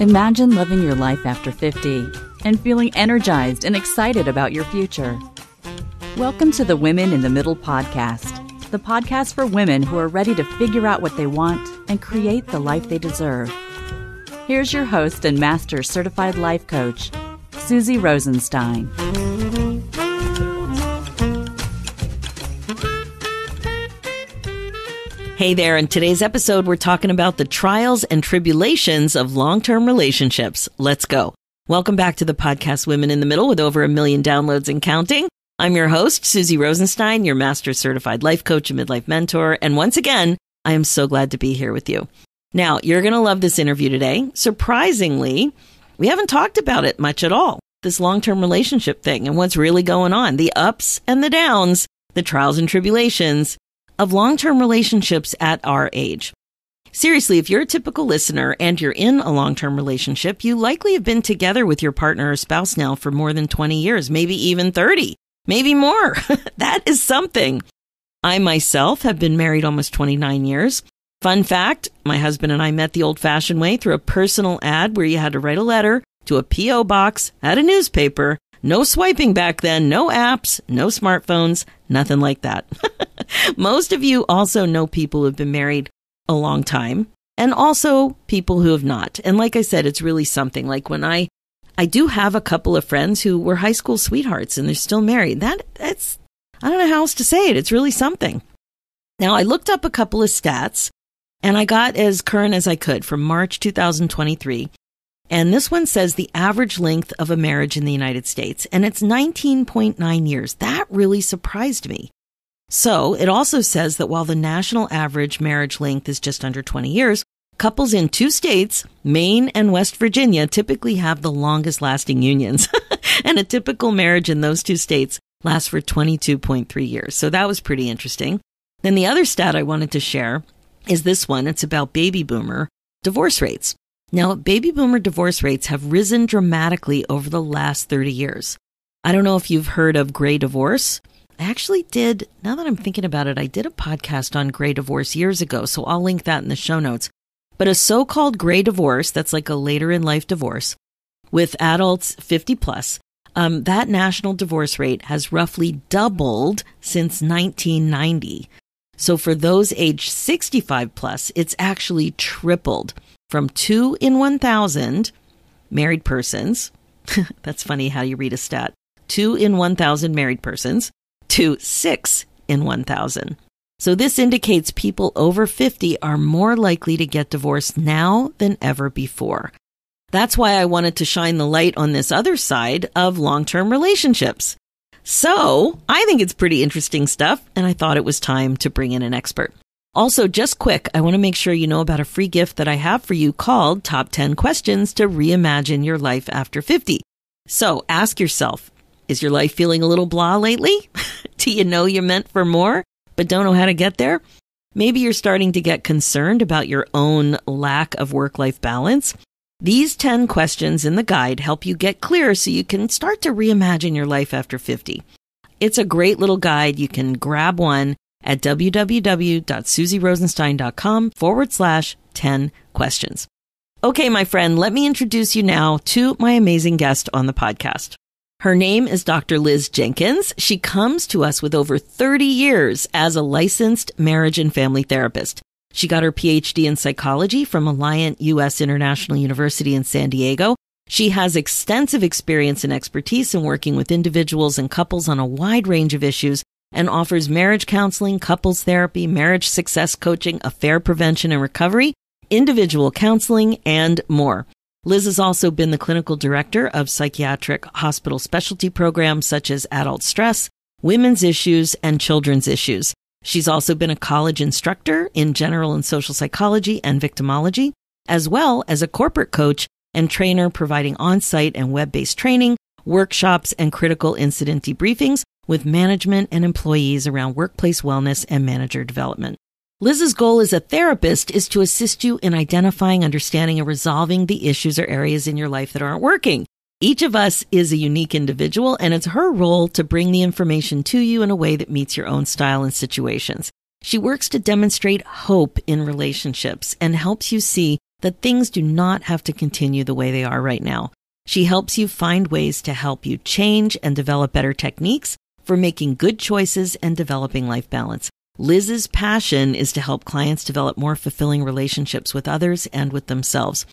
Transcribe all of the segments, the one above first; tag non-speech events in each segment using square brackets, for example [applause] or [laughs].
Imagine living your life after 50 and feeling energized and excited about your future. Welcome to the Women in the Middle podcast, the podcast for women who are ready to figure out what they want and create the life they deserve. Here's your host and master certified life coach, Suzy Rosenstein. Hey there, in today's episode, we're talking about the trials and tribulations of long term relationships. Let's go. Welcome back to the podcast Women in the Middle with over a million downloads and counting. I'm your host, Suzy Rosenstein, your master certified life coach and midlife mentor. And once again, I am so glad to be here with you. Now, you're going to love this interview today. Surprisingly, we haven't talked about it much at all. This long term relationship thing and what's really going on, the ups and the downs, the trials and tribulations of long term relationships at our age. Seriously, if you're a typical listener and you're in a long term relationship, you likely have been together with your partner or spouse now for more than 20 years, maybe even 30, maybe more. [laughs] that is something. I myself have been married almost 29 years. Fun fact my husband and I met the old fashioned way through a personal ad where you had to write a letter to a P.O. box at a newspaper. No swiping back then, no apps, no smartphones, nothing like that. [laughs] Most of you also know people who've been married a long time and also people who have not. And like I said, it's really something like when I, I do have a couple of friends who were high school sweethearts and they're still married. That, that's, I don't know how else to say it. It's really something. Now I looked up a couple of stats and I got as current as I could from March 2023. And this one says the average length of a marriage in the United States, and it's 19.9 years. That really surprised me. So it also says that while the national average marriage length is just under 20 years, couples in two states, Maine and West Virginia, typically have the longest lasting unions. [laughs] and a typical marriage in those two states lasts for 22.3 years. So that was pretty interesting. Then the other stat I wanted to share is this one. It's about baby boomer divorce rates. Now, baby boomer divorce rates have risen dramatically over the last 30 years. I don't know if you've heard of gray divorce. I actually did, now that I'm thinking about it, I did a podcast on gray divorce years ago, so I'll link that in the show notes. But a so called gray divorce, that's like a later in life divorce, with adults 50 plus, um, that national divorce rate has roughly doubled since 1990. So for those age 65 plus, it's actually tripled from two in 1,000 married persons. [laughs] that's funny how you read a stat. Two in 1,000 married persons to 6 in 1,000. So this indicates people over 50 are more likely to get divorced now than ever before. That's why I wanted to shine the light on this other side of long-term relationships. So I think it's pretty interesting stuff, and I thought it was time to bring in an expert. Also, just quick, I want to make sure you know about a free gift that I have for you called Top 10 Questions to Reimagine Your Life After 50. So ask yourself, is your life feeling a little blah lately? [laughs] Do you know you're meant for more, but don't know how to get there? Maybe you're starting to get concerned about your own lack of work life balance. These 10 questions in the guide help you get clear so you can start to reimagine your life after 50. It's a great little guide. You can grab one at www.suzyrosenstein.com forward slash 10 questions. Okay, my friend, let me introduce you now to my amazing guest on the podcast. Her name is Dr. Liz Jenkins. She comes to us with over 30 years as a licensed marriage and family therapist. She got her PhD in psychology from Alliant U.S. International University in San Diego. She has extensive experience and expertise in working with individuals and couples on a wide range of issues and offers marriage counseling, couples therapy, marriage success coaching, affair prevention and recovery, individual counseling, and more. Liz has also been the clinical director of psychiatric hospital specialty programs such as adult stress, women's issues, and children's issues. She's also been a college instructor in general and social psychology and victimology, as well as a corporate coach and trainer providing on site and web based training, workshops, and critical incident debriefings with management and employees around workplace wellness and manager development. Liz's goal as a therapist is to assist you in identifying, understanding, and resolving the issues or areas in your life that aren't working. Each of us is a unique individual, and it's her role to bring the information to you in a way that meets your own style and situations. She works to demonstrate hope in relationships and helps you see that things do not have to continue the way they are right now. She helps you find ways to help you change and develop better techniques for making good choices and developing life balance. Liz's passion is to help clients develop more fulfilling relationships with others and with themselves.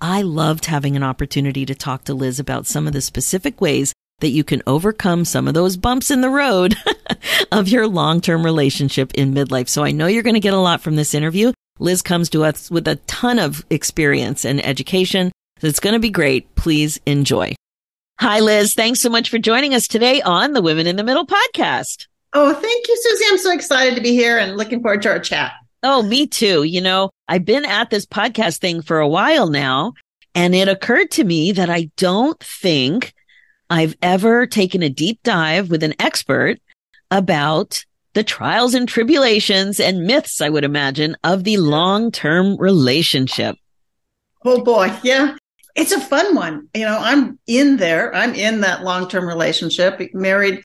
I loved having an opportunity to talk to Liz about some of the specific ways that you can overcome some of those bumps in the road [laughs] of your long-term relationship in midlife. So I know you're going to get a lot from this interview. Liz comes to us with a ton of experience and education. So it's going to be great. Please enjoy. Hi, Liz. Thanks so much for joining us today on the Women in the Middle podcast. Oh, thank you, Suzy. I'm so excited to be here and looking forward to our chat. Oh, me too. You know, I've been at this podcast thing for a while now, and it occurred to me that I don't think I've ever taken a deep dive with an expert about the trials and tribulations and myths, I would imagine, of the long term relationship. Oh boy. Yeah. It's a fun one. You know, I'm in there. I'm in that long term relationship, married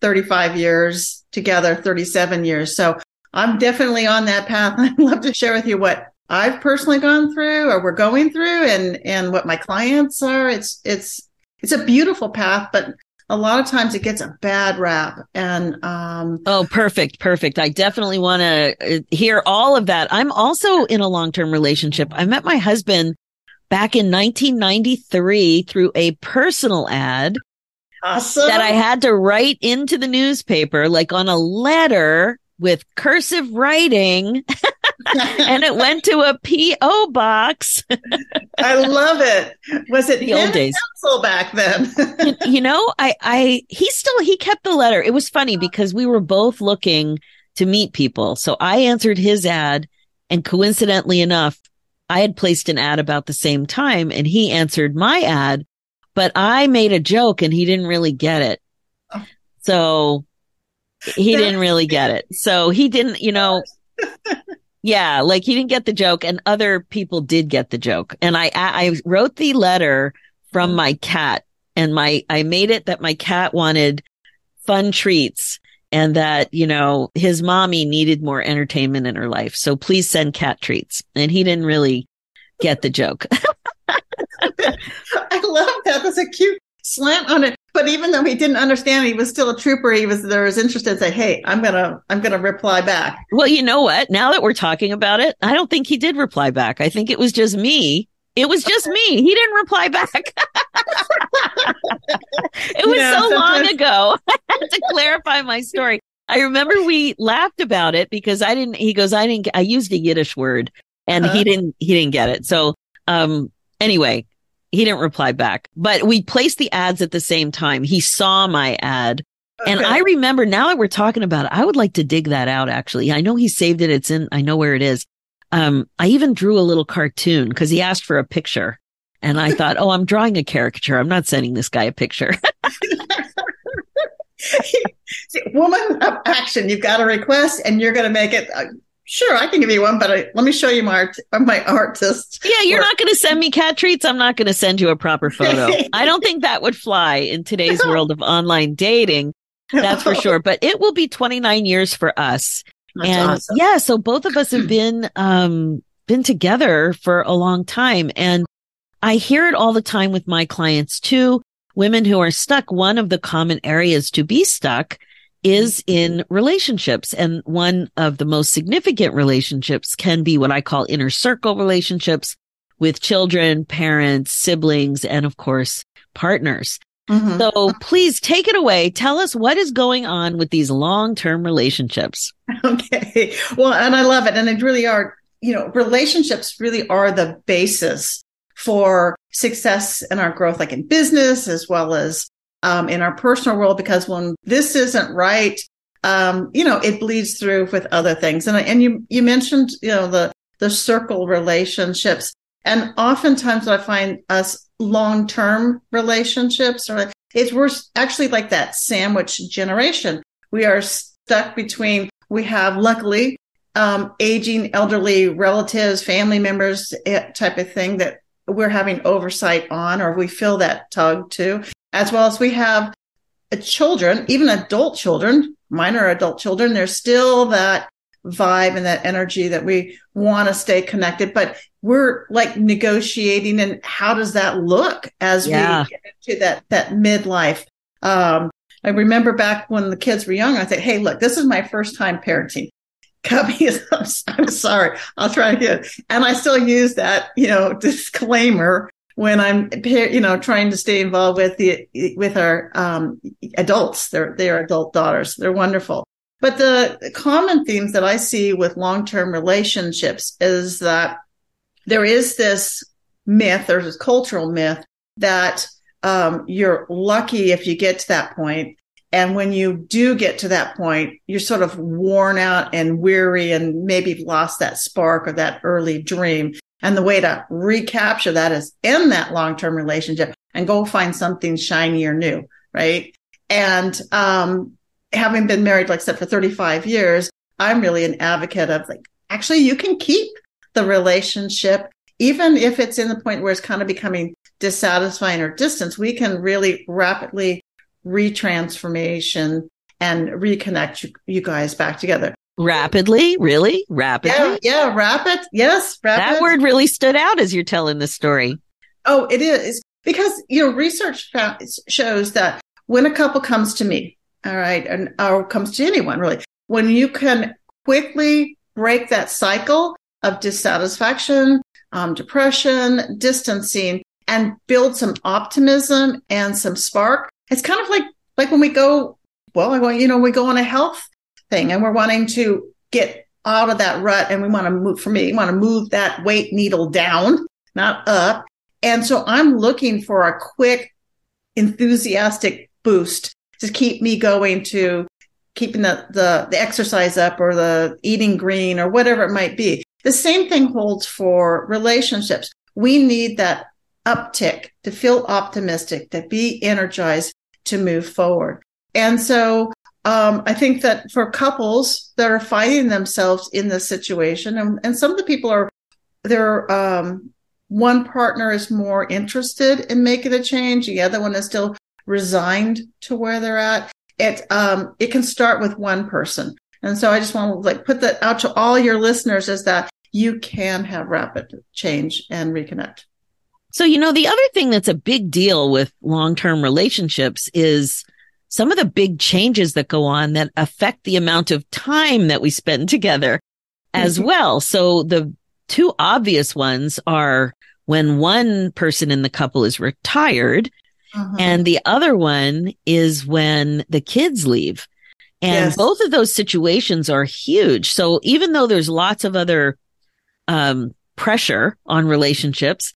35 years, together 37 years. So I'm definitely on that path. [laughs] I'd love to share with you what I've personally gone through or we're going through and, and what my clients are. It's, it's, it's a beautiful path, but a lot of times it gets a bad rap and um oh perfect perfect i definitely want to uh, hear all of that i'm also in a long-term relationship i met my husband back in 1993 through a personal ad awesome. that i had to write into the newspaper like on a letter with cursive writing [laughs] and it went to a PO box. [laughs] I love it. Was it the old days back then? [laughs] you, you know, I, I, he still, he kept the letter. It was funny because we were both looking to meet people. So I answered his ad and coincidentally enough, I had placed an ad about the same time and he answered my ad, but I made a joke and he didn't really get it. So he didn't really get it. So he didn't, you know, [laughs] yeah, like he didn't get the joke and other people did get the joke. And I, I wrote the letter from mm. my cat and my, I made it that my cat wanted fun treats and that, you know, his mommy needed more entertainment in her life. So please send cat treats. And he didn't really get the joke. [laughs] [laughs] I love that. That's a cute slant on it. But even though he didn't understand, he was still a trooper. He was there was interested. To say, hey, I'm gonna I'm gonna reply back. Well, you know what? Now that we're talking about it, I don't think he did reply back. I think it was just me. It was just me. He didn't reply back. [laughs] it was yeah, so long ago. [laughs] I had to clarify my story. I remember we laughed about it because I didn't. He goes, I didn't. I used a Yiddish word, and uh-huh. he didn't. He didn't get it. So, um, anyway, he didn't reply back, but we placed the ads at the same time. He saw my ad. Okay. And I remember now that we're talking about it, I would like to dig that out actually. I know he saved it. It's in, I know where it is. Um, I even drew a little cartoon because he asked for a picture. And I thought, oh, I'm drawing a caricature. I'm not sending this guy a picture. [laughs] See, woman of action. You've got a request and you're going to make it. Uh, Sure, I can give you one, but I, let me show you my art, my artist. Yeah, you're work. not going to send me cat treats. I'm not going to send you a proper photo. [laughs] I don't think that would fly in today's [laughs] world of online dating. That's for sure. But it will be 29 years for us. That's and awesome. yeah, so both of us have been um been together for a long time and I hear it all the time with my clients too. Women who are stuck, one of the common areas to be stuck is in relationships. And one of the most significant relationships can be what I call inner circle relationships with children, parents, siblings, and of course, partners. Mm-hmm. So please take it away. Tell us what is going on with these long-term relationships. [laughs] Okay. Well, and I love it. And it really are, you know, relationships really are the basis for success in our growth, like in business as well as um, in our personal world because when this isn't right, um, you know, it bleeds through with other things. And and you you mentioned you know the the circle relationships, and oftentimes what I find us long term relationships or it's we're actually like that sandwich generation. We are stuck between. We have luckily um, aging elderly relatives, family members, eh, type of thing that we're having oversight on, or we feel that tug too as well as we have children, even adult children, minor adult children. There's still that vibe and that energy that we want to stay connected, but we're like negotiating and how does that look as yeah. we get into that, that midlife? Um, I remember back when the kids were young, I said, Hey, look, this is my first time parenting. Cubby [laughs] is, I'm sorry, I'll try again. And I still use that, you know, [laughs] disclaimer when I'm, you know, trying to stay involved with the, with our, um, adults. They're, they're adult daughters. They're wonderful. But the common themes that I see with long-term relationships is that there is this myth, or this cultural myth that um, you're lucky if you get to that point. And when you do get to that point, you're sort of worn out and weary and maybe lost that spark or that early dream. And the way to recapture that is in that long-term relationship and go find something shiny or new. Right. And, um, having been married, like I said, for 35 years, I'm really an advocate of like, actually, you can keep the relationship, even if it's in the point where it's kind of becoming dissatisfying or distance, we can really rapidly retransformation and reconnect you, you guys back together. Rapidly, really, rapidly. Yeah, yeah, rapid. Yes, rapid. That word really stood out as you're telling the story. Oh, it is because you know research shows that when a couple comes to me all right. And or comes to anyone really. When you can quickly break that cycle of dissatisfaction, um, depression, distancing, and build some optimism and some spark. It's kind of like like when we go, well, I want, you know, we go on a health thing and we're wanting to get out of that rut and we want to move for me, we want to move that weight needle down, not up. And so I'm looking for a quick, enthusiastic boost to keep me going to keeping the, the, the exercise up or the eating green or whatever it might be. The same thing holds for relationships. We need that uptick to feel optimistic, to be energized, to move forward. And so um, I think that for couples that are finding themselves in this situation, and, and some of the people are, they're, um, one partner is more interested in making a change. The other one is still resigned to where they're at. It um it can start with one person. And so I just want to like put that out to all your listeners is that you can have rapid change and reconnect. So, you know, the other thing that's a big deal with long-term relationships is some of the big changes that go on that affect the amount of time that we spend together as mm-hmm. well. So the two obvious ones are when one person in the couple is retired uh-huh. And the other one is when the kids leave. And yes. both of those situations are huge. So even though there's lots of other um, pressure on relationships,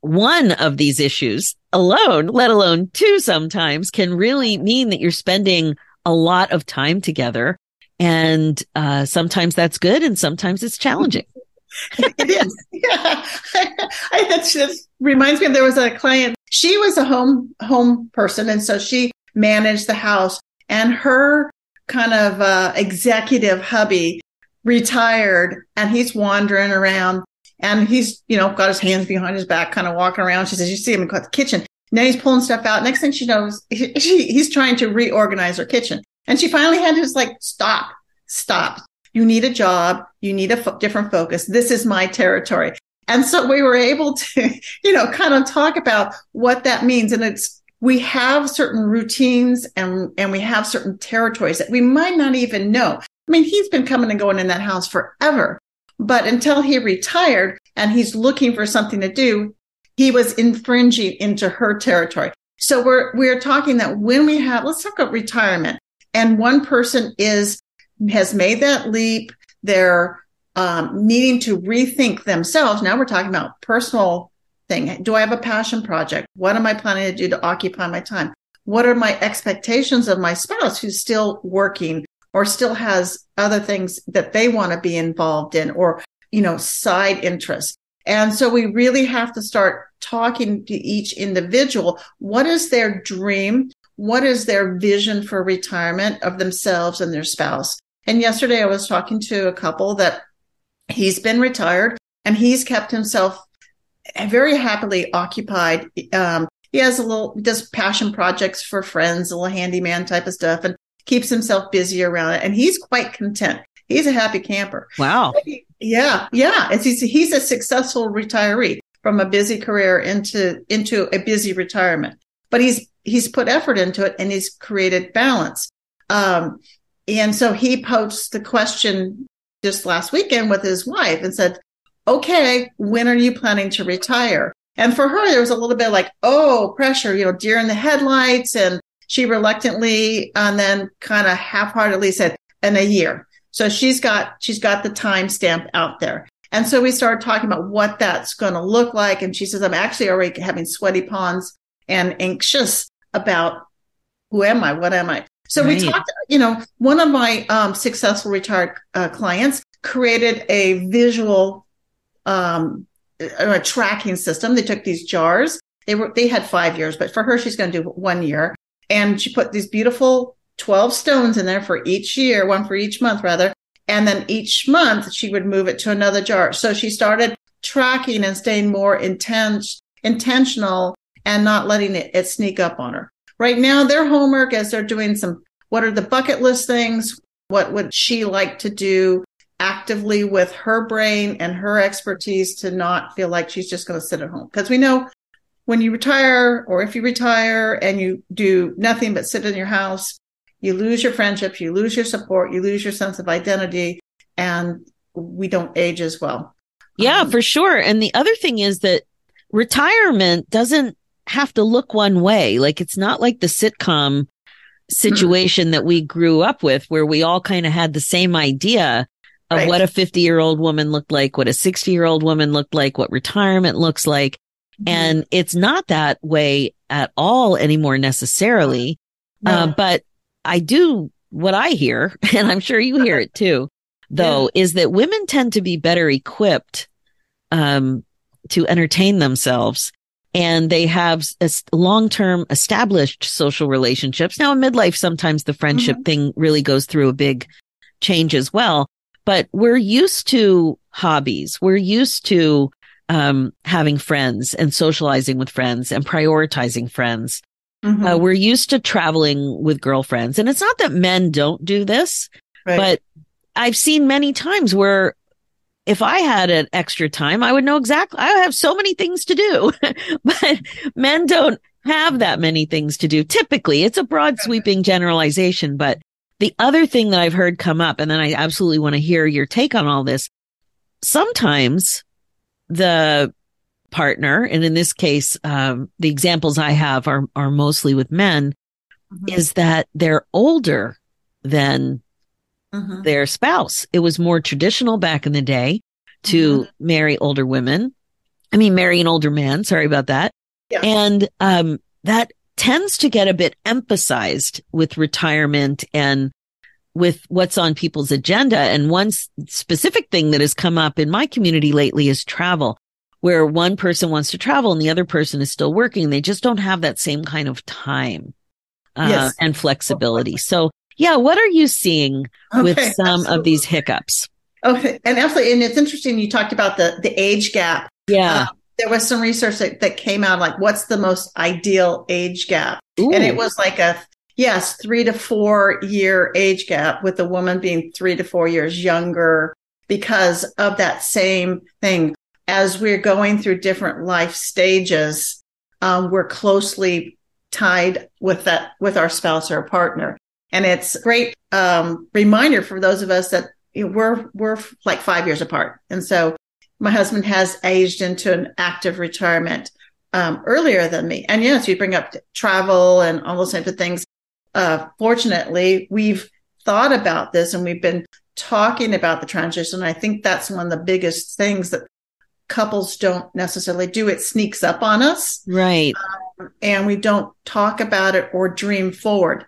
one of these issues alone, let alone two sometimes can really mean that you're spending a lot of time together. And uh, sometimes that's good and sometimes it's challenging. [laughs] it is. [laughs] Yeah. [laughs] I, just reminds me of there was a client she was a home home person. And so she managed the house and her kind of uh, executive hubby retired and he's wandering around and he's you know got his hands behind his back kind of walking around. She says you see him in the kitchen. Now he's pulling stuff out. Next thing she knows he, she, he's trying to reorganize her kitchen. And she finally had to just like stop stop. You need a job. You need a different focus. This is my territory and so we were able to, [laughs] you know, kind of talk about what that means. And it's, we have certain routines and, and we have certain territories that we might not even know. I mean, he's been coming and going in that house forever, but until he retired and he's looking for something to do, he was infringing into her territory. So we're, we're talking that when we have, let's talk about retirement and one person is, has made that leap. They're um, needing to rethink themselves. Now we're talking about personal thing. Do I have a passion project? What am I planning to do to occupy my time? What are my expectations of my spouse who's still working or still has other things that they want to be involved in or, you know, side interests? And so we really have to start talking to each individual. What is their dream? What is their vision for retirement of themselves and their spouse? And yesterday I was talking to a couple that he's been retired and he's kept himself very happily occupied. Um, he has a little, does passion projects for friends, a little handyman type of stuff and keeps himself busy around it. And he's quite content. He's a happy camper. Wow. Yeah. Yeah. It's, he's, he's a successful retiree from a busy career into, into a busy retirement, but he's, he's put effort into it and he's created balance. Um, and so he posed the question just last weekend with his wife and said, okay, when are you planning to retire? And for her, there was a little bit like, oh, pressure, you know, deer in the headlights. And she reluctantly and then kind of half-heartedly said, in a year. So she's got, she's got the time stamp out there. And so we started talking about what that's going to look like. And she says, I'm actually already having sweaty palms and anxious about who am I? What am I? So right. we talked, you know, one of my um, successful retired uh, clients created a visual um, a tracking system. They took these jars. They were they had five years, but for her, she's going to do one year. And she put these beautiful 12 stones in there for each year, one for each month rather. And then each month she would move it to another jar. So she started tracking and staying more intense, intentional and not letting it, it sneak up on her. Right now, their homework as they're doing some, what are the bucket list things? What would she like to do? actively with her brain and her expertise to not feel like she's just going to sit at home. Because we know when you retire or if you retire and you do nothing but sit in your house, you lose your friendships, you lose your support, you lose your sense of identity, and we don't age as well. Yeah, um, for sure. And the other thing is that retirement doesn't have to look one way. Like it's not like the sitcom situation that we grew up with where we all kind of had the same idea of right. what a 50 year old woman looked like, what a 60 year old woman looked like, what retirement looks like. Mm-hmm. And it's not that way at all anymore necessarily. No. Uh, but I do what I hear, [laughs] and I'm sure you hear it [laughs] too, though, yeah. is that women tend to be better equipped, um, to entertain themselves and they have long-term established social relationships. Now in midlife, sometimes the friendship mm-hmm. thing really goes through a big change as well but we're used to hobbies. We're used to um, having friends and socializing with friends and prioritizing friends. Mm-hmm. Uh, we're used to traveling with girlfriends. And it's not that men don't do this, right. but I've seen many times where if I had an extra time, I would know exactly. I have so many things to do, [laughs] but men don't have that many things to do. Typically, it's a broad sweeping generalization, but the other thing that I've heard come up, and then I absolutely want to hear your take on all this. Sometimes the partner, and in this case, um, the examples I have are, are mostly with men, mm-hmm. is that they're older than mm-hmm. their spouse. It was more traditional back in the day to mm-hmm. marry older women. I mean, marry an older man. Sorry about that. Yeah. And, um, that tends to get a bit emphasized with retirement and with what's on people's agenda. And one specific thing that has come up in my community lately is travel, where one person wants to travel and the other person is still working. They just don't have that same kind of time uh, yes. and flexibility. So yeah, what are you seeing okay, with some absolutely. of these hiccups? Okay. And absolutely. And it's interesting. You talked about the, the age gap. Yeah. Uh, there was some research that, that came out like what's the most ideal age gap Ooh. and it was like a yes three to four year age gap with the woman being three to four years younger because of that same thing as we're going through different life stages um, we're closely tied with that with our spouse or partner and it's a great um, reminder for those of us that you know, we're we're like five years apart and so my husband has aged into an active retirement um, earlier than me. And yes, you bring up travel and all those types of things. Uh, fortunately, we've thought about this and we've been talking about the transition. I think that's one of the biggest things that couples don't necessarily do. It sneaks up on us. Right. Um, and we don't talk about it or dream forward.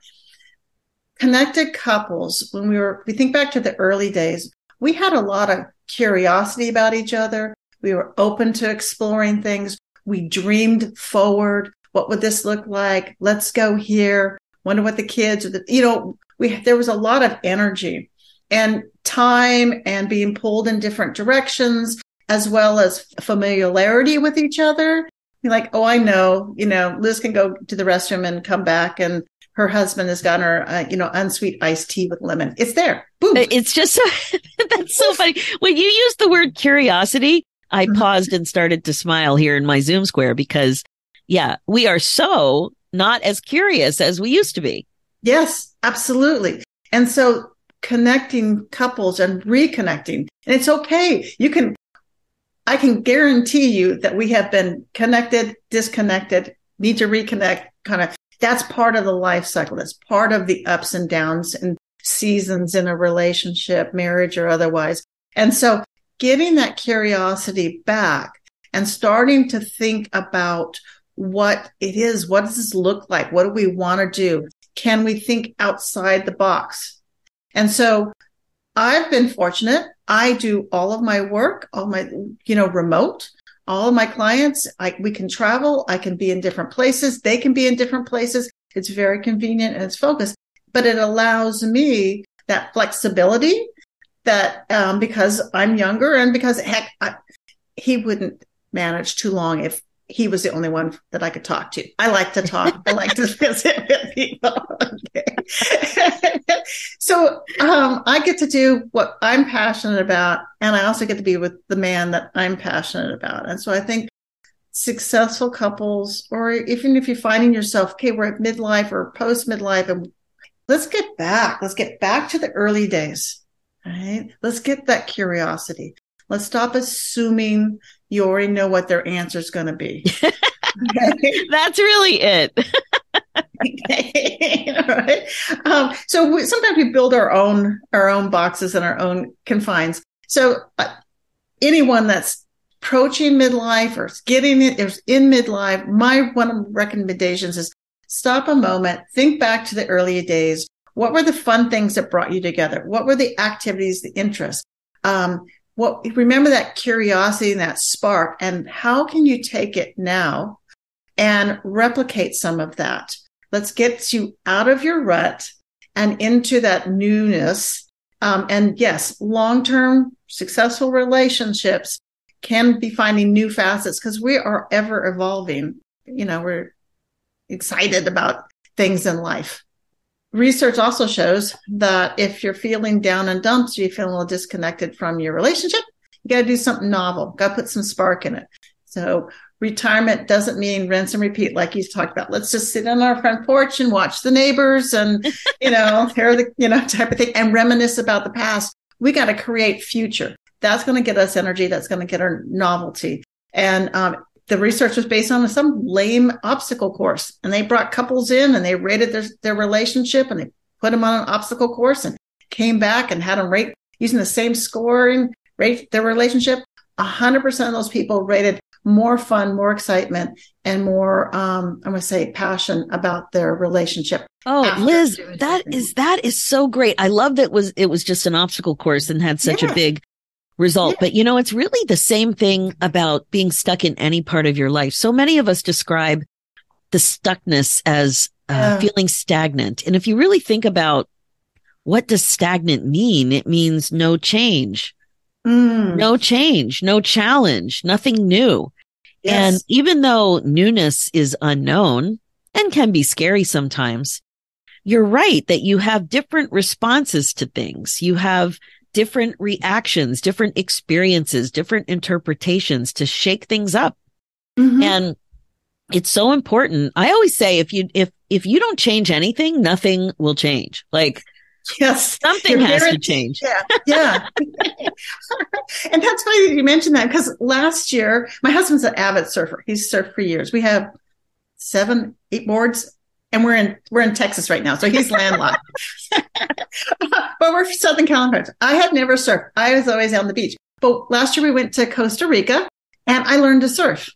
Connected couples, when we were, we think back to the early days, we had a lot of curiosity about each other. We were open to exploring things. We dreamed forward. What would this look like? Let's go here. Wonder what the kids, the, you know, we, there was a lot of energy and time and being pulled in different directions as well as familiarity with each other. You're like, oh, I know, you know, Liz can go to the restroom and come back and her husband has gotten her, uh, you know, unsweet iced tea with lemon. It's there. Boom. It's just so, [laughs] that's so funny. When you use the word curiosity, I mm-hmm. paused and started to smile here in my Zoom square because, yeah, we are so not as curious as we used to be. Yes, absolutely. And so connecting couples and reconnecting, and it's okay. You can, I can guarantee you that we have been connected, disconnected, need to reconnect, kind of that's part of the life cycle. That's part of the ups and downs and seasons in a relationship, marriage or otherwise. And so getting that curiosity back and starting to think about what it is. What does this look like? What do we want to do? Can we think outside the box? And so I've been fortunate. I do all of my work, all my, you know, remote all my clients, I, we can travel. I can be in different places. They can be in different places. It's very convenient and it's focused, but it allows me that flexibility that, um, because I'm younger and because heck, I, he wouldn't manage too long if he was the only one that I could talk to. I like to talk. I like to [laughs] visit with people. [laughs] so um, I get to do what I'm passionate about, and I also get to be with the man that I'm passionate about. And so I think successful couples, or even if you're finding yourself, okay, we're at midlife or post midlife, and let's get back. Let's get back to the early days. Right? Let's get that curiosity. Let's stop assuming you already know what their answer is going to be. [laughs] That's really it. okay. [laughs] All [laughs] right. Um, so we, sometimes we build our own our own boxes and our own confines. So uh, anyone that's approaching midlife or getting it is in midlife, my one of recommendations is stop a moment, think back to the earlier days. What were the fun things that brought you together? What were the activities, the interests? Um, what remember that curiosity and that spark and how can you take it now and replicate some of that? Let's get you out of your rut and into that newness. Um, and yes long-term successful relationships can be finding new facets because we are ever evolving. You know we're excited about things in life research also shows that if you're feeling down and dumps, you feel a little disconnected from your relationship, you got to do something novel, got to put some spark in it. So retirement doesn't mean rinse and repeat like you talked about. Let's just sit on our front porch and watch the neighbors and, [laughs] you know, hear the, you know, type of thing and reminisce about the past. We got to create future. That's going to get us energy. That's going to get our novelty. And um, the research was based on some lame obstacle course and they brought couples in and they rated their, their relationship and they put them on an obstacle course and came back and had them rate using the same scoring rate their relationship. 100% of those people rated more fun more excitement and more um i'm going to say passion about their relationship. Oh liz that is that is so great. I love that was it was just an obstacle course and had such yeah. a big result. Yeah. But you know, it's really the same thing about being stuck in any part of your life. So many of us describe the stuckness as uh, yeah. feeling stagnant. And if you really think about what does stagnant mean? It means no change, mm. no change, no challenge, nothing new. Yes. And even though newness is unknown and can be scary sometimes, you're right that you have different responses to things. You have different reactions, different experiences, different interpretations to shake things up. Mm-hmm. And it's so important. I always say if you if if you don't change anything, nothing will change. Like Yes. Something has to change. Yeah. Yeah. [laughs] and that's funny that you mentioned that because last year, my husband's an avid surfer. He's surfed for years. We have seven, eight boards and we're in we're in Texas right now, so he's landlocked. [laughs] but we're Southern California. I had never surfed. I was always on the beach. But last year we went to Costa Rica, and I learned to surf.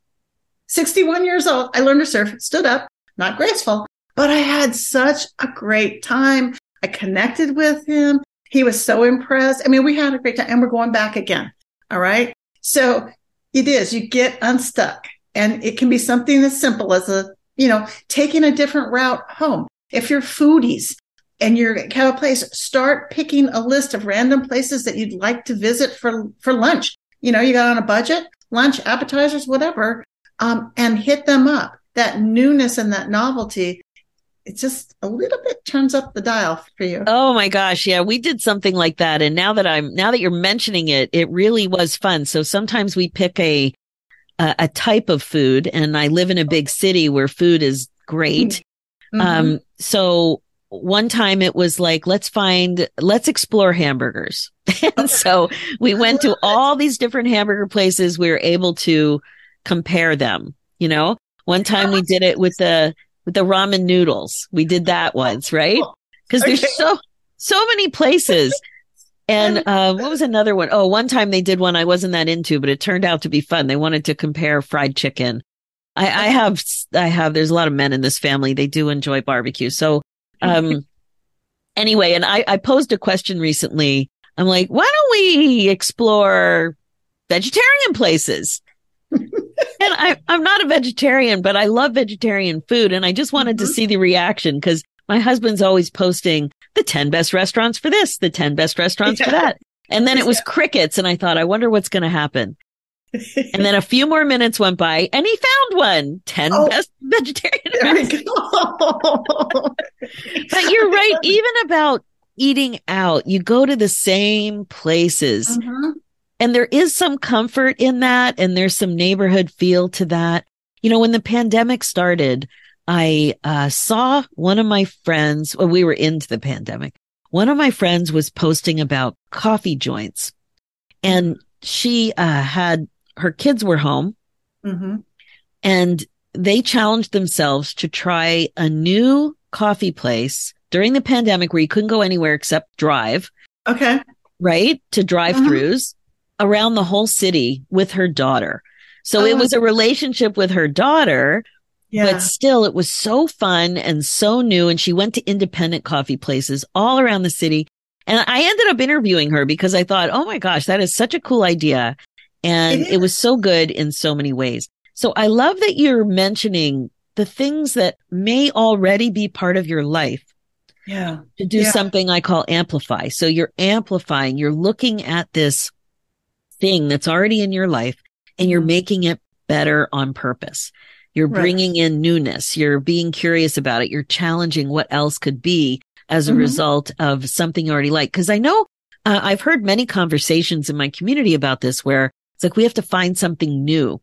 61 years old, I learned to surf. Stood up, not graceful, but I had such a great time. I connected with him. He was so impressed. I mean, we had a great time, and we're going back again. All right. So it is. You get unstuck, and it can be something as simple as a you know, taking a different route home. If you're foodies and you're have a place, start picking a list of random places that you'd like to visit for, for lunch. You know, you got on a budget, lunch, appetizers, whatever, um, and hit them up. That newness and that novelty it just a little bit turns up the dial for you. Oh my gosh. Yeah. We did something like that. And now that I'm, now that you're mentioning it, it really was fun. So sometimes we pick a, a, a type of food and I live in a big city where food is great. Mm-hmm. Um, so one time it was like, let's find, let's explore hamburgers. [laughs] and [laughs] so we went to all these different hamburger places. We were able to compare them, you know, one time we did it with the, with the ramen noodles. We did that once, right? Cause there's so, so many places. And uh, what was another one? Oh, one time they did one I wasn't that into, but it turned out to be fun. They wanted to compare fried chicken. I, I have, I have, there's a lot of men in this family. They do enjoy barbecue. So, um, [laughs] anyway, and I, I posed a question recently. I'm like, why don't we explore vegetarian places? [laughs] and I, I'm not a vegetarian, but I love vegetarian food. And I just wanted mm-hmm. to see the reaction because my husband's always posting the 10 best restaurants for this, the 10 best restaurants yeah. for that. And then it was crickets. And I thought, I wonder what's going to happen. [laughs] and then a few more minutes went by and he found one 10 oh, best [laughs] vegetarian. There we go. but you're right. Even about eating out, you go to the same places. Mm-hmm. And there is some comfort in that. And there's some neighborhood feel to that. You know, when the pandemic started, I uh, saw one of my friends, well, we were into the pandemic. One of my friends was posting about coffee joints and she uh, had her kids were home mm-hmm. and they challenged themselves to try a new coffee place during the pandemic where you couldn't go anywhere except drive. Okay. Right. To drive throughs around the whole city with her daughter. So oh. it was a relationship with her daughter, yeah. but still it was so fun and so new. And she went to independent coffee places all around the city. And I ended up interviewing her because I thought, oh my gosh, that is such a cool idea. And it, it was so good in so many ways. So I love that you're mentioning the things that may already be part of your life. Yeah. To do yeah. something I call amplify. So you're amplifying, you're looking at this thing that's already in your life and you're mm-hmm. making it better on purpose. You're right. bringing in newness. You're being curious about it. You're challenging what else could be as a mm-hmm. result of something you already like. Cause I know uh, I've heard many conversations in my community about this where it's like we have to find something new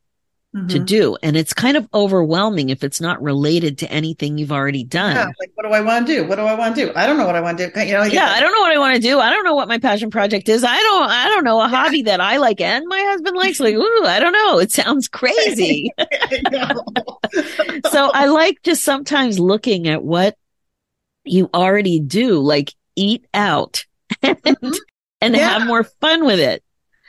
mm-hmm. to do. And it's kind of overwhelming if it's not related to anything you've already done. Yeah, like, what do I want to do? What do I want to do? I don't know what I want to do. You know, yeah, I don't know what I want to do. I don't know what my passion project is. I don't, I don't know a hobby that I like and my husband likes. Like, ooh, I don't know. It sounds [laughs] crazy. [laughs] so I like just sometimes looking at what you already do, like eat out [laughs] and, mm-hmm. and yeah. have more fun with it.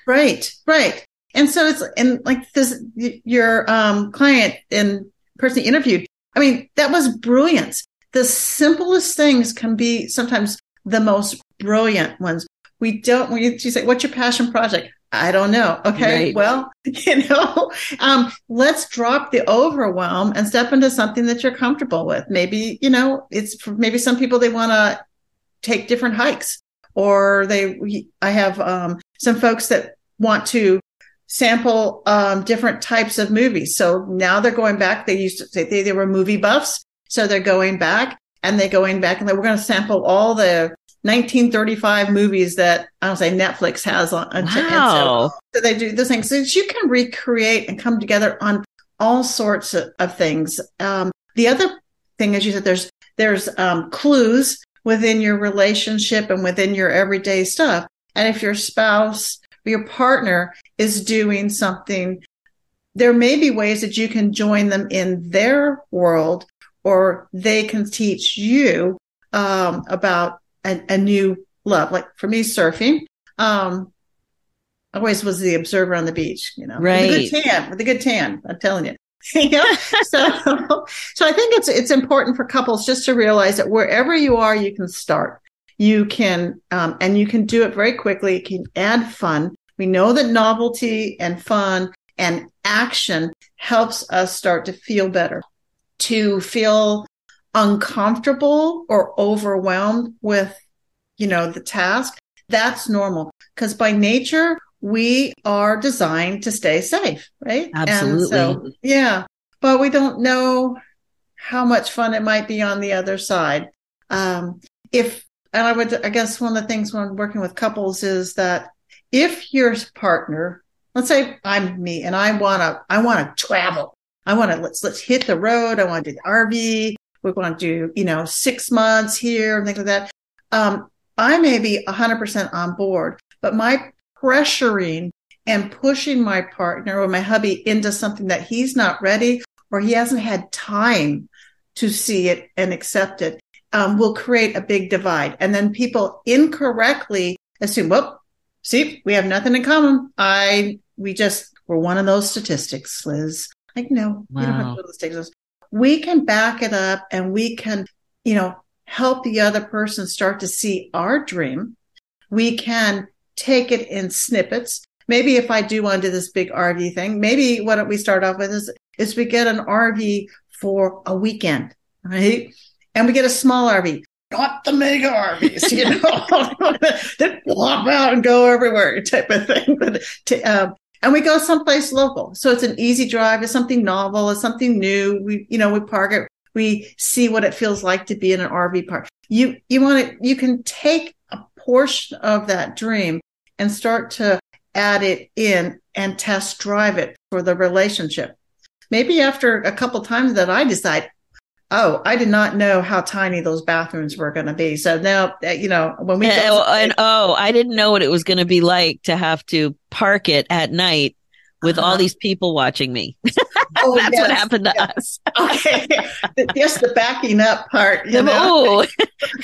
Right, right. And so it's and like this your um client and person interviewed. I mean, that was brilliant. The simplest things can be sometimes the most brilliant ones. We don't when you, say, "What's your passion project?" I don't know. Okay. Right. Well, [laughs] you know, um, let's drop the overwhelm and step into something that you're comfortable with. Maybe, you know, it's for maybe some people they want to take different hikes or they, I have, um, some folks that want to sample um, different types of movies. So now they're going back. They used to say they, they were movie buffs. So they're going back and they're going back and they, we're going to sample all the 1935 movies that I don't say Netflix has on. Wow. So, so, they do those things. So you can recreate and come together on all sorts of, of things. Um, the other thing, as you said, there's, there's um, clues within your relationship and within your everyday stuff. And if your spouse your partner is doing something, there may be ways that you can join them in their world or they can teach you um, about a, a, new love. Like for me, surfing. Um, I always was the observer on the beach, you know, right. with a good tan, with a good tan. I'm telling you. [laughs] you know? so, [laughs] so I think it's it's important for couples just to realize that wherever you are, you can start. You can, um, and you can do it very quickly. You can add fun. We know that novelty and fun and action helps us start to feel better, to feel uncomfortable or overwhelmed with, you know, the task. That's normal because by nature, we are designed to stay safe, right? Absolutely. So, yeah. But we don't know how much fun it might be on the other side. Um, if, and I would, I guess one of the things when working with couples is that if your partner, let's say I'm me and I want to, I want to travel. I want to, let's, let's hit the road. I want to do the RV. We want to do, you know, six months here and things like that. Um, I may be 100% on board, but my pressuring and pushing my partner or my hubby into something that he's not ready or he hasn't had time to see it and accept it um, will create a big divide. And then people incorrectly assume, well, see, we have nothing in common. I, we just, we're one of those statistics, Liz. Like, no, wow. you don't have to go to the statistics. We can back it up and we can, you know, help the other person start to see our dream. We can take it in snippets. Maybe if I do want to do this big RV thing, maybe what we start off with is, is we get an RV for a weekend, right? And we get a small RV, not the mega RVs, you [laughs] know, [laughs] that flop out and go everywhere type of thing. But to, um, and we go someplace local. So it's an easy drive. It's something novel. It's something new. We, you know, we park it. We see what it feels like to be in an RV park. You, you want to, you can take a portion of that dream and start to add it in and test drive it for the relationship. Maybe after a couple times that I decide, oh, I did not know how tiny those bathrooms were going to be. So now, uh, you know, when we and, oh, and oh, I didn't know what it was going to be like to have to park it at night with uh-huh. all these people watching me. [laughs] Oh, That's yes, what happened to yes. us. okay. Just the backing up part. You know? Oh,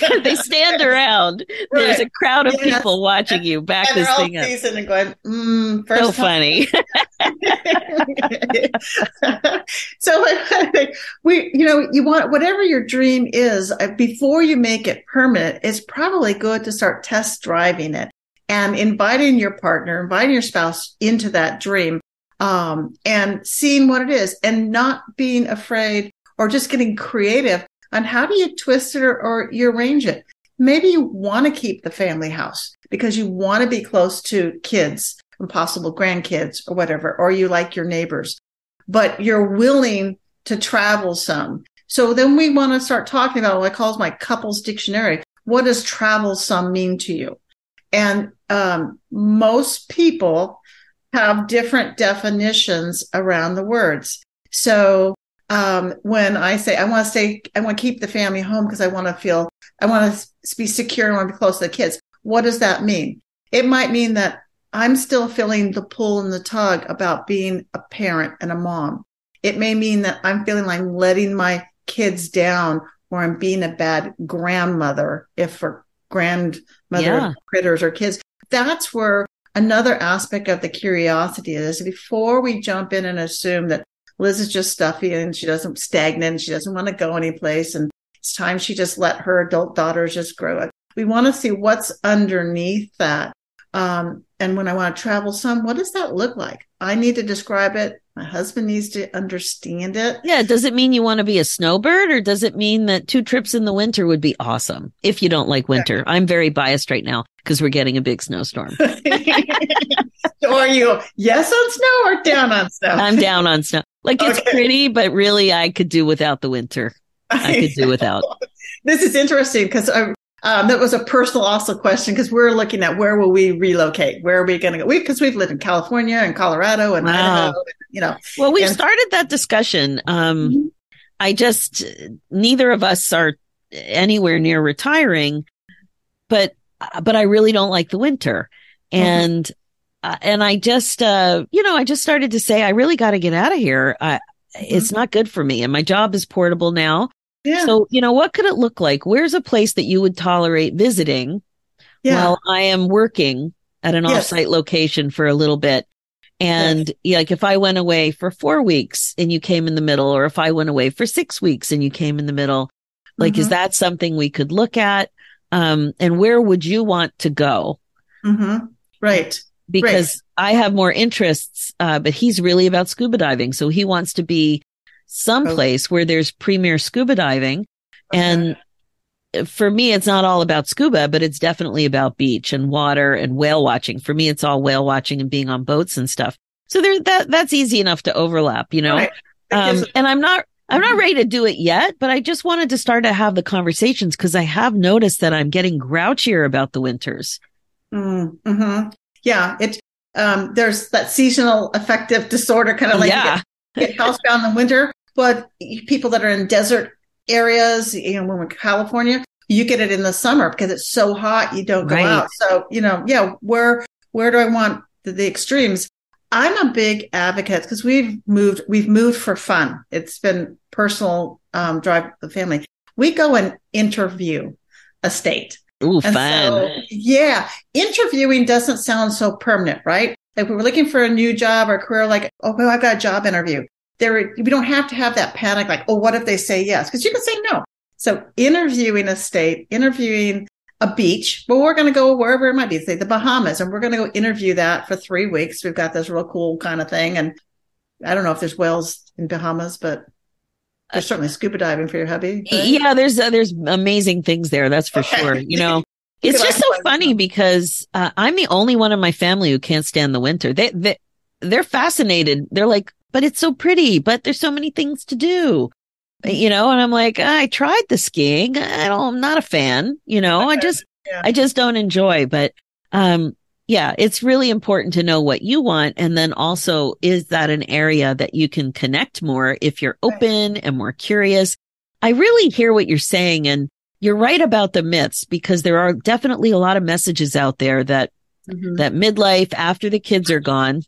[laughs] [laughs] they stand around. Right. There's a crowd of yes. people watching you back and this thing up. And going, mm, first so funny. so we, you know, you want whatever your dream is uh, before you make it permanent. It's probably good to start test driving it and inviting your partner, inviting your spouse into that dream um, and seeing what it is and not being afraid or just getting creative on how do you twist it or, or you arrange it. Maybe you want to keep the family house because you want to be close to kids and possible grandkids or whatever, or you like your neighbors, but you're willing to travel some. So then we want to start talking about what I call my couples dictionary. What does travel some mean to you? And um, most people have different definitions around the words. So um, when I say I want to stay, I want to keep the family home because I want to feel, I want to be secure, I want to be close to the kids. What does that mean? It might mean that I'm still feeling the pull and the tug about being a parent and a mom. It may mean that I'm feeling like letting my kids down or I'm being a bad grandmother if for grandmother yeah. critters or kids. That's where another aspect of the curiosity is before we jump in and assume that Liz is just stuffy and she doesn't stagnant and she doesn't want to go anyplace and it's time she just let her adult daughters just grow up. We want to see what's underneath that. Um, and when I want to travel some, what does that look like? I need to describe it. My husband needs to understand it. Yeah. Does it mean you want to be a snowbird or does it mean that two trips in the winter would be awesome if you don't like winter? Yeah. I'm very biased right now because we're getting a big snowstorm. [laughs] so are you yes on snow or down on snow? I'm down on snow. Like it's okay. pretty, but really I could do without the winter. I could do without. [laughs] this is interesting because um, that was a personal also question because we're looking at where will we relocate? Where are we going to go? Because we, have lived in California and Colorado and wow. Idaho, you know. Well, we've and- started that discussion. Um, mm-hmm. I just neither of us are anywhere near retiring, but but I really don't like the winter. Mm-hmm. And, mm-hmm. uh, and I just, uh, you know, I just started to say, I really got to get out of here. mm-hmm. It's not good for me. And my job is portable now. Yeah. So, you know, what could it look like? Where's a place that you would tolerate visiting yeah. while I am working at an yes. offsite location for a little bit? And yes. like if I went away for four weeks and you came in the middle, or if I went away for six weeks and you came in the middle, like, mm-hmm. is that something we could look at? Um, and where would you want to go? Mm-hmm. Right. Because right. I have more interests, uh, but he's really about scuba diving. So he wants to be someplace oh. where there's premier scuba diving. Okay. And for me, it's not all about scuba, but it's definitely about beach and water and whale watching. For me, it's all whale watching and being on boats and stuff. So there, that, that's easy enough to overlap, you know? Right. Um, and I'm not, I'm not ready to do it yet, but I just wanted to start to have the conversations because I have noticed that I'm getting grouchier about the winters. Mm-hmm. Yeah, it um, there's that seasonal affective disorder kind of like yeah. get, get housebound in winter, but people that are in desert areas, you know, when we're in California, you get it in the summer because it's so hot you don't go Right. out. So you know, yeah, where where do I want the, the extremes? I'm a big advocate because we've moved we've moved for fun. It's been personal um, drive the family. We go and interview a state. Ooh, And fun. so, yeah, interviewing doesn't sound so permanent, right? Like we were looking for a new job or career, like, oh, well, I've got a job interview. There, we don't have to have that panic, like, oh, what if they say yes? Because you can say no. So interviewing a state, interviewing a beach, but we're going to go wherever it might be, say the Bahamas, and we're going to go interview that for three weeks. We've got this real cool kind of thing. And I don't know if there's whales in Bahamas, but there's certainly scuba diving for your hubby. right? Yeah, there's uh, there's amazing things there. That's for Okay. sure. You [laughs] know, it's just so funny because uh, I'm the only one in my family who can't stand the winter. They they they're fascinated. They're like, but it's so pretty. But there's so many things to do. You know, and I'm like, I tried the skiing. I don't, I'm not a fan. You know, I just Yeah. I just don't enjoy. But um, yeah, it's really important to know what you want, and then also is that an area that you can connect more if you're open and more curious. I really hear what you're saying, and you're right about the myths because there are definitely a lot of messages out there that Mhm. that midlife after the kids are gone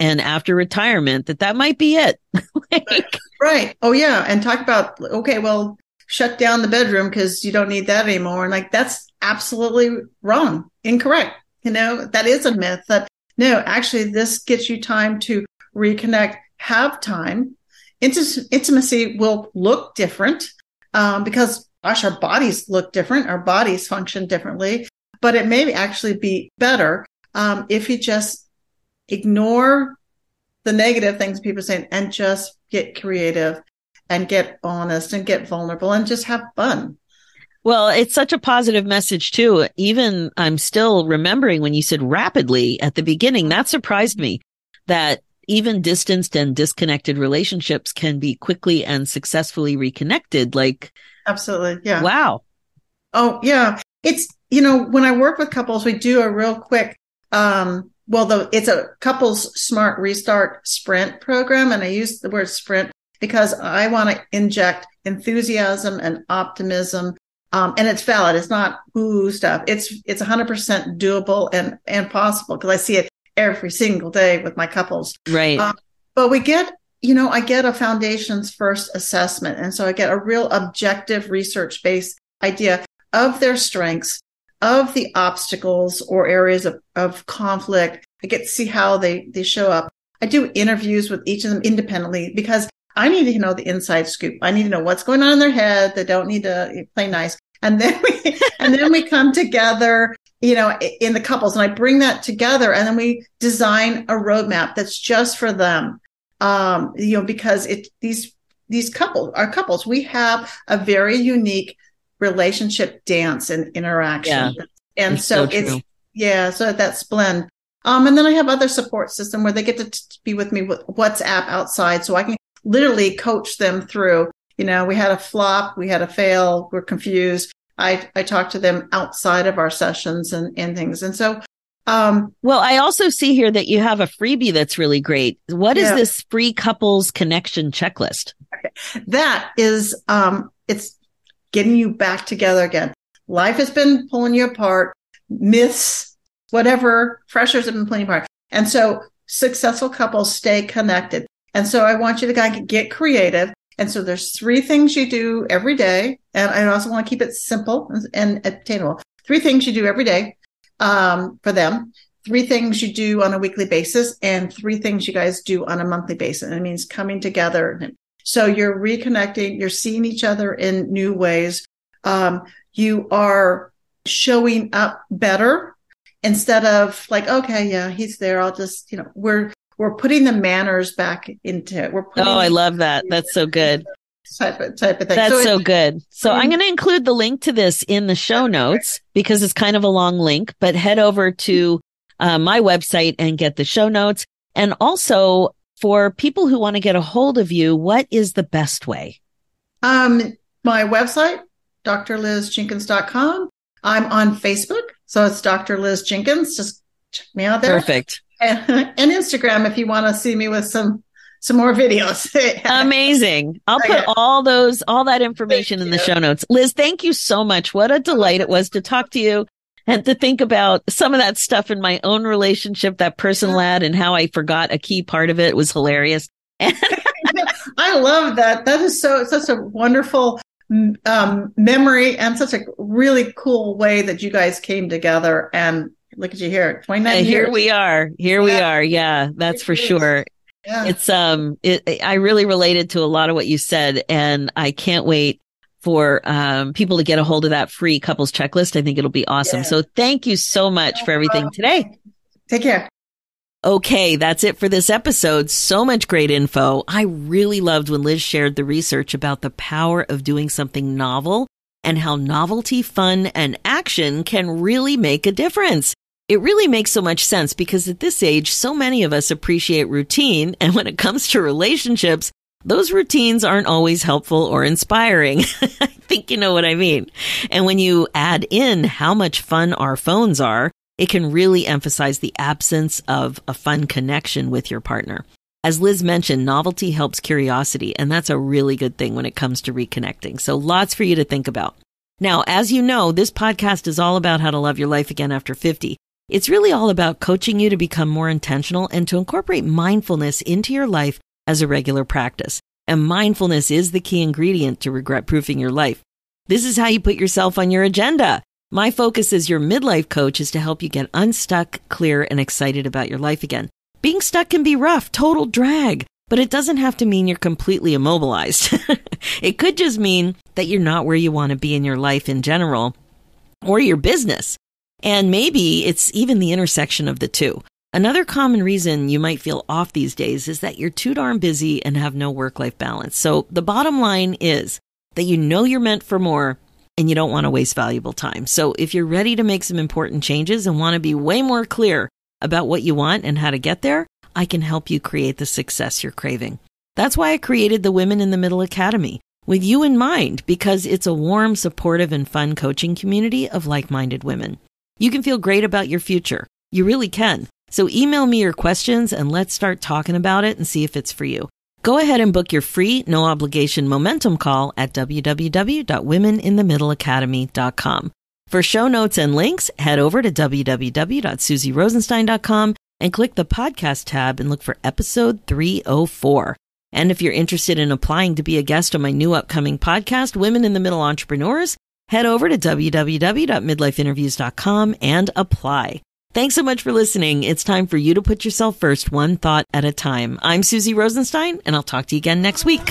and after retirement that that might be it. [laughs] like, Right. Oh, yeah. And talk about, okay, well, shut down the bedroom because you don't need that anymore. And like, that's absolutely wrong, incorrect. You know, that is a myth that no, actually, this gets you time to reconnect, have time. Inti- intimacy will look different um, because, gosh, our bodies look different, our bodies function differently, but it may actually be better um, if you just ignore the negative things people are saying and just get creative and get honest and get vulnerable and just have fun. well, it's such a positive message too. Even I'm still remembering when you said rapidly at the beginning, that surprised me that even distanced and disconnected relationships can be quickly and successfully reconnected. Like, Absolutely. Yeah. wow. Oh, yeah. It's, you know, when I work with couples, we do a real quick, um, well, the, it's a couples smart restart sprint program. And I use the word sprint because I want to inject enthusiasm and optimism. Um, and it's valid. It's not ooh stuff. It's, it's hundred percent doable and, and possible because I see it every single day with my couples. Right. Um, but we get you know i get a foundations first assessment and so i get a real objective research based idea of their strengths of the obstacles or areas of, of conflict i get to see how they they show up. I do interviews with each of them independently because i need to know the inside scoop. I need to know what's going on in their head. They don't need to play nice. And then we [laughs] and then we come together you know in the couples. And i bring that together and then we design a roadmap that's just for them. Um, you know, because it these these couples are couples. We have a very unique relationship dance and interaction, and It's so, so it's yeah, so that's blend. Um, and then I have other support system where they get to t- be with me with WhatsApp outside, so I can literally coach them through. You know, we had a flop, we had a fail, we're confused. I I talk to them outside of our sessions and and things, and so um, Well, I also see here that you have a freebie that's really great. What is Yeah. this free couples connection checklist? Okay. that is um it's getting you back together again. Life has been pulling you apart. Myths whatever pressures have been pulling you apart. And so successful couples stay connected. And so i want you to kind of get creative. And so there's three things you do every day. And i also want to keep it simple and attainable. Three things you do every day um, for them. Three things you do on a weekly basis and three things you guys do on a monthly basis. And it means coming together so you're reconnecting, you're seeing each other in new ways. Um, you are showing up better instead of like, okay, yeah, he's there. I'll just, you know, we're, we're putting the manners back into it. We're putting Oh, I love that. That's so good. type of, type of thing. That's it- so good. So. I'm going to include the link to this in the show notes because it's kind of a long link, but head over to uh, my website and get the show notes. And also for people who want to get a hold of you, what is the best way? Um, my website, drlizjenkins.com. I'm on Facebook. So it's Dr. Liz Jenkins. Just check me out there. Perfect. And, [laughs] and Instagram if you want to see me with some some more videos. [laughs] Amazing. I'll put all those, all that information thank in the show notes. Liz, thank you so much. What a delight it was to talk to you and to think about some of that stuff in my own relationship, that person lad and how I forgot a key part of it was hilarious. [laughs] I love that. That is so, such a wonderful um, memory and such a really cool way that you guys came together and look at you here 29 uh, here we are here yeah. we are yeah that's for sure yeah. It's um it, I really related to a lot of what you said and I can't wait for um people to get a hold of that free couples checklist. I think it'll be awesome. Yeah. So thank you so much for everything today. Take care. Okay, that's it for this episode. So much great info. I really loved when Liz shared the research about the power of doing something novel and how novelty, fun, and action can really make a difference. It really makes so much sense because at this age, so many of us appreciate routine. [laughs] And when it comes to relationships, those routines aren't always helpful or inspiring. [laughs] I think you know what I mean. And when you add in how much fun our phones are, it can really emphasize the absence of a fun connection with your partner. As Liz mentioned, novelty helps curiosity, and that's a really good thing when it comes to reconnecting. So lots for you to think about. Now, as you know, this podcast is all about how to love your life again after 50. It's really all about coaching you to become more intentional and to incorporate mindfulness into your life as a regular practice. And mindfulness is the key ingredient to regret proofing your life. This is how you put yourself on your agenda. My focus as your midlife coach is to help you get unstuck, clear, and excited about your life again. Being stuck can be rough, total drag, but it doesn't have to mean you're completely immobilized. [laughs] it could just mean that you're not where you want to be in your life in general or your business. And maybe it's even the intersection of the two. Another common reason you might feel off these days is that you're too darn busy and have no work life balance. So the bottom line is that you know you're meant for more and you don't want to waste valuable time. So if you're ready to make some important changes and want to be way more clear about what you want and how to get there, I can help you create the success you're craving. That's why I created the Women in the Middle Academy with you in mind because it's a warm, supportive, and fun coaching community of like minded women. You can feel great about your future. You really can. So email me your questions and let's start talking about it and see if it's for you. Go ahead and book your free, no obligation momentum call at www.womeninthemiddleacademy.com. For show notes and links, head over to www.suzyrosenstein.com and click the podcast tab and look for episode 304. And if you're interested in applying to be a guest on my new upcoming podcast, Women in the Middle Entrepreneurs, head over to www.midlifeinterviews.com and apply. Thanks so much for listening. It's time for you to put yourself first, one thought at a time. I'm Suzy Rosenstein, and I'll talk to you again next week.